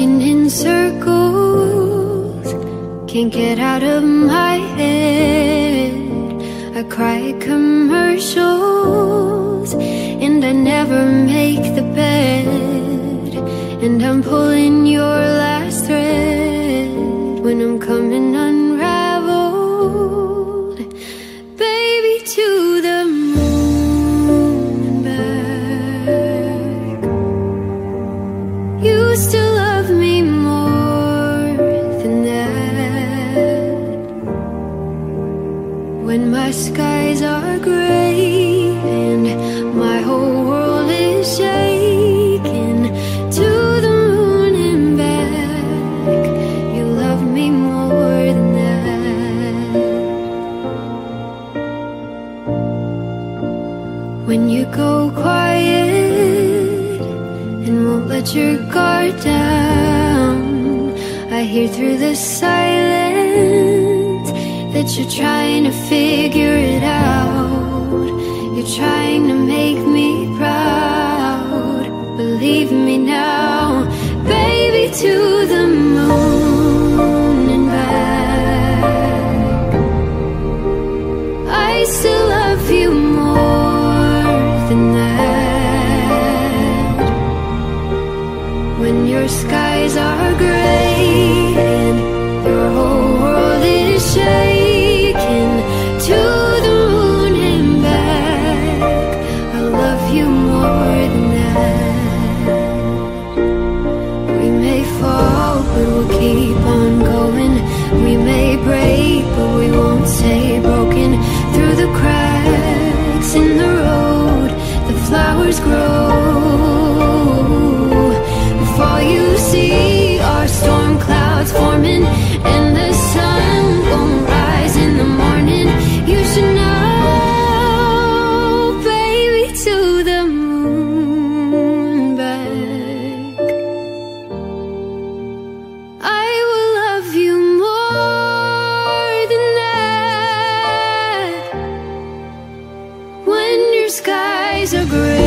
in circles, can't get out of my head. I cry commercials, and I never make the bed. And I'm pulling your When my skies are gray and my whole world is shaking to the moon and back, you love me more than that. When you go quiet and won't let your guard down. I hear through the silence but you're trying to figure it out. You're trying to make me proud. Believe me now, baby, to the moon and back. I still love you more than that. When your skies are gray. fall, but we'll keep on going. We may break, but we won't stay broken. Through the cracks in the road, the flowers grow. Before you see our storm clouds forming. skies are gray.